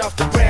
off the ground.